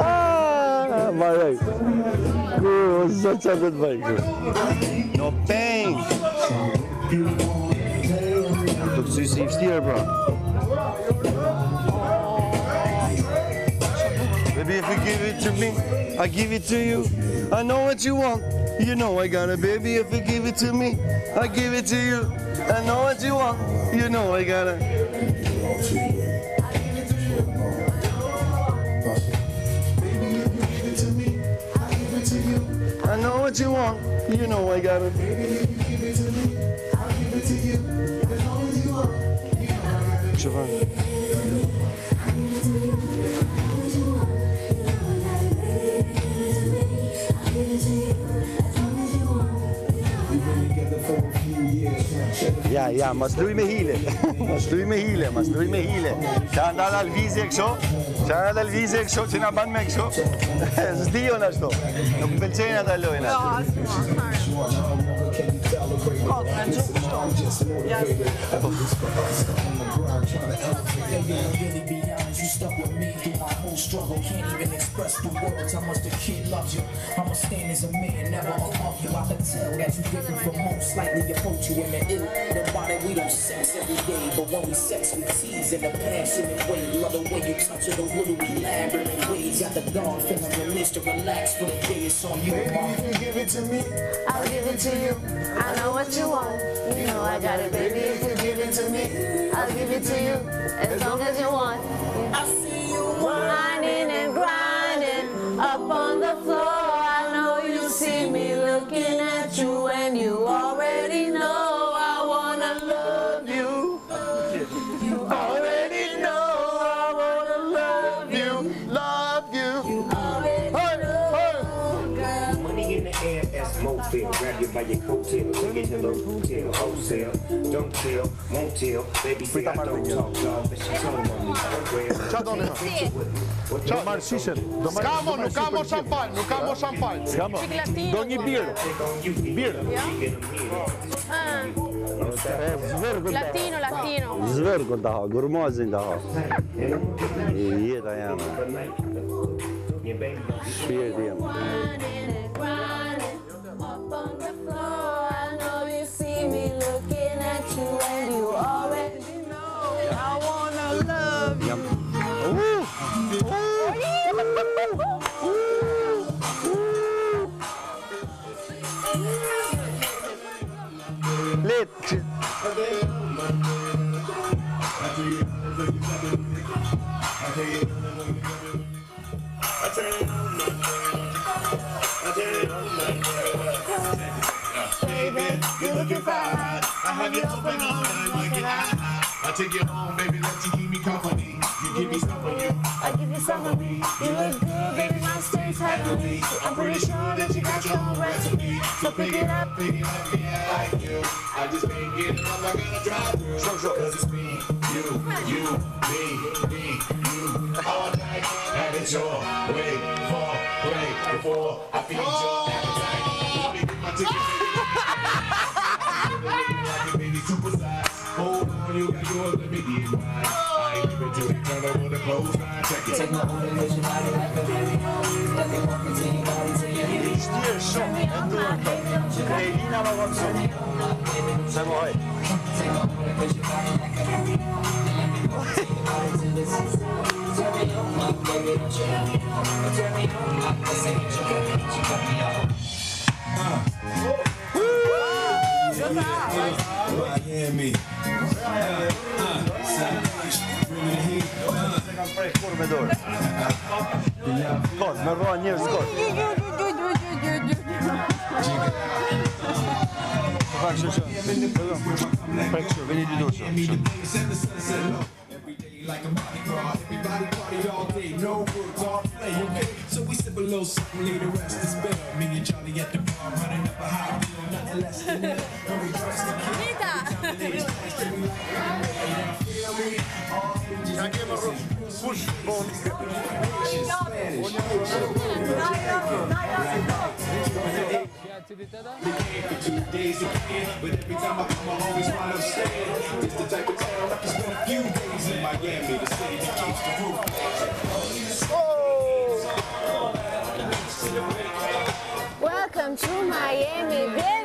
Ah, vai, vai. Cosa c'è del vai? No pain. Look, Susie, steer, bro. Maybe if you give it to me, I give it to you. I know what you want. You know I got it, baby. If you give it to me, I give it to you. I know what you want. You know I got it. I know what you want. You know I got it. Giovanni. Ja, ja, ma s'luj me hile. Ma s'luj me hile, ma s'luj me hile. Qa nda dal vizje kësho, qa nda dal vizje kësho që na ban me kësho. S'di jo në ashtu. Nuk më pëlqenë ata lojnë Ja, ashtu. asma, fare. Cosa, giusto? Yes. really be honest, you stuck with me through my whole struggle. Can't even express the words how much the kid loves you. I'ma stand as a man, never above you. I can tell that you different from most. Slightly approach you in the ill. The body we don't sex every day, but when we sex, we tease in a passionate way. Love the way you touch it, those little elaborate ways. Got the dawn feeling released to relax for the day. It's on you, mom. Give it to me. I'll give it to you. I know what you want. You know I got it, baby. If you give it to me, I'll give it to you. As long as you want. I see motel. Grab you by your coattail. Take it to the hotel, wholesale. Don't tell, won't tell. Baby say I don't talk, dog, but she told on me. Well, Qa doni ha? Do marr shishen. Do marr S'ka mo, nuk ka mo shampan, nuk ka mo shampan. S'ka mo. Do një birë. Birë. Da latino, latino. Zvërgën da ha, gurmazin da ha. Jeta jame. Shpirti jam. Grinding up on the floor. I know you see me looking at you, and you already know I wanna love you. Jam. Let. You're looking fine. I have you open all night, high. I take you home, baby, let you keep me company. You give me some of you. I give you some of me. You look good, baby, my stays heavenly. I'm pretty sure that you got your own recipe. So pick it up. Pick it up, yeah, I like you. I just can't get it, I'm not gonna drive through. Cause it's me, you, you, me, me, you. All night, have it your way. For break before I feed your appetite. Let me get my ticket, baby. Baby, super size. Hold on, you got yours, let me get mine. I ain't till they turn over the. Check it. Take my illusion out of like a baby. Let me walk into your body till you hit it. Shtirë shumë, e ndur. E lina më vëmë shumë. Se më hajt. Miami. Se kam prej kur me dorë. Kod, me rroa njërë s'kod. Po pak shumë shumë. Prej kështu, vini dy shumë. Like a Mardi Gras, everybody party all day, no words, all play, okay? So we sip a little something, leave the rest to spill. Me and Charlie at the bar, running up a high Welcome to Miami. Woo!